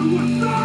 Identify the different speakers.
Speaker 1: Nashville, what's